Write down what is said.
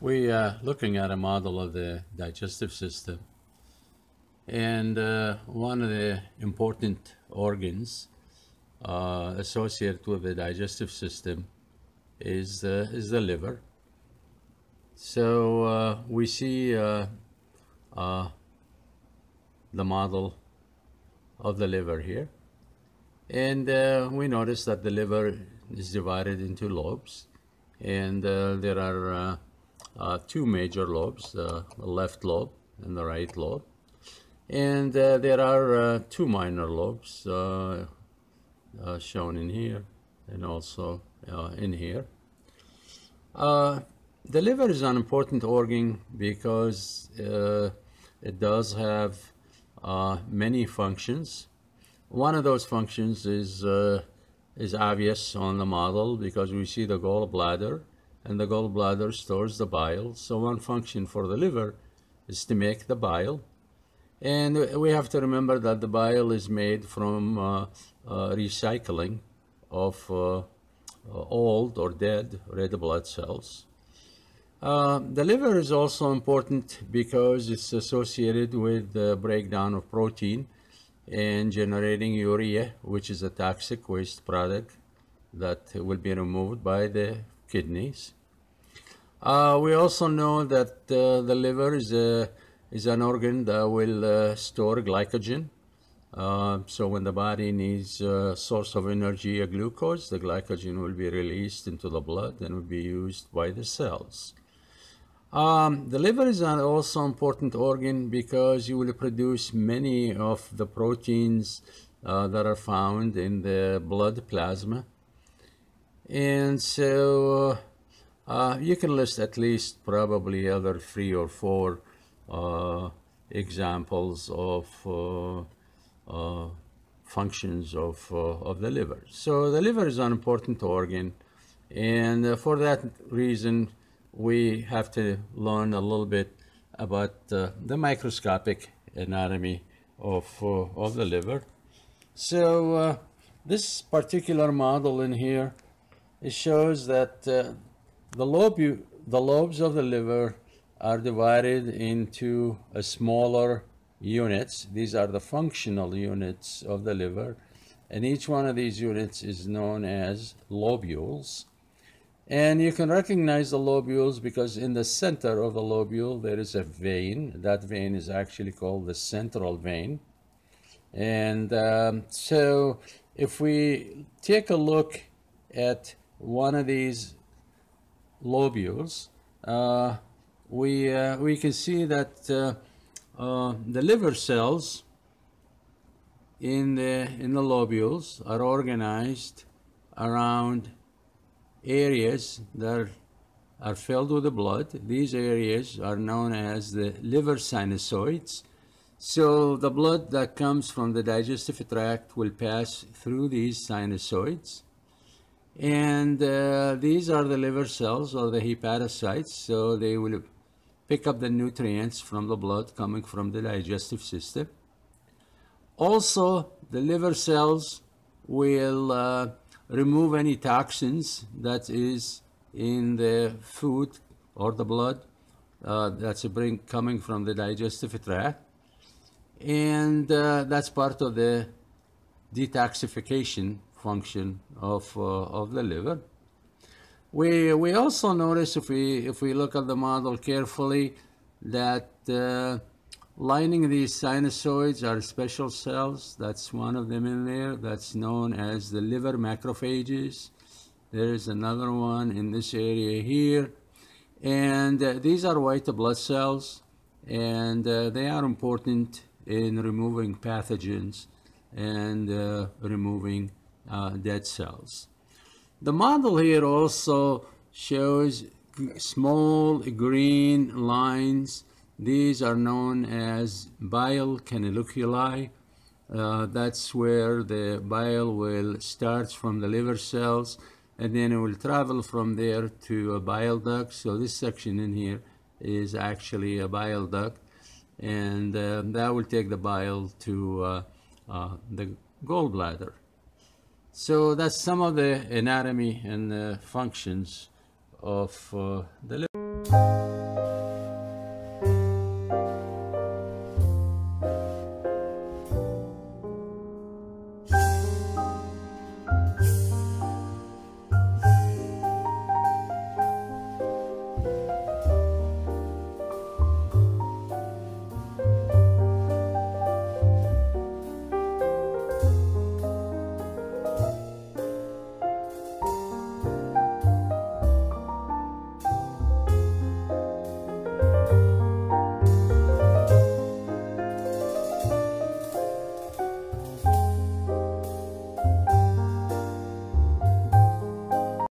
We are looking at a model of the digestive system. And uh, one of the important organs uh, associated with the digestive system is, uh, is the liver. So uh, we see uh, uh, the model of the liver here. And uh, we notice that the liver is divided into lobes. And uh, there are uh, two major lobes, the left lobe and the right lobe. And uh, there are uh, two minor lobes uh, shown in here and also in here. The liver is an important organ because it does have many functions. One of those functions is, is obvious on the model because we see the gallbladder and the gallbladder stores the bile. So one function for the liver is to make the bile. And we have to remember that the bile is made from uh, uh, recycling of uh, uh, old or dead red blood cells. Uh, the liver is also important because it's associated with the breakdown of protein and generating urea, which is a toxic waste product that will be removed by the kidneys. Uh, we also know that uh, the liver is, a, is an organ that will uh, store glycogen. Uh, so when the body needs a source of energy, a glucose, the glycogen will be released into the blood and will be used by the cells. Um, the liver is an also important organ because you will produce many of the proteins uh, that are found in the blood plasma. And so uh, uh, you can list at least probably other three or four uh, examples of uh, uh, functions of, of the liver. So the liver is an important organ. And for that reason, we have to learn a little bit about uh, the microscopic anatomy of, uh, of the liver. So uh, this particular model in here, it shows that uh, the, lobe, the lobes of the liver are divided into a smaller units. These are the functional units of the liver. And each one of these units is known as lobules. And you can recognize the lobules because in the center of the lobule there is a vein. That vein is actually called the central vein. And um, so if we take a look at one of these lobules, uh, we, uh, we can see that uh, uh the liver cells in the, in the lobules are organized around areas that are filled with the blood. These areas are known as the liver sinusoids. So the blood that comes from the digestive tract will pass through these sinusoids. And uh, these are the liver cells or the hepatocytes. So they will pick up the nutrients from the blood coming from the digestive system. Also, the liver cells will uh, remove any toxins that is in the food or the blood uh, that's bring, coming from the digestive tract. And uh, that's part of the detoxification function of, uh, of the liver. We, we also notice if we, if we look at the model carefully that uh, Lining these sinusoids are special cells. That's one of them in there. That's known as the liver macrophages. There's another one in this area here. And uh, these are white blood cells. And uh, they are important in removing pathogens and uh, removing uh, dead cells. The model here also shows small green lines these are known as bile canaliculi. Uh, that's where the bile will start from the liver cells and then it will travel from there to a bile duct. So this section in here is actually a bile duct and uh, that will take the bile to uh, uh the gallbladder. So that's some of the anatomy and functions of uh, the liver.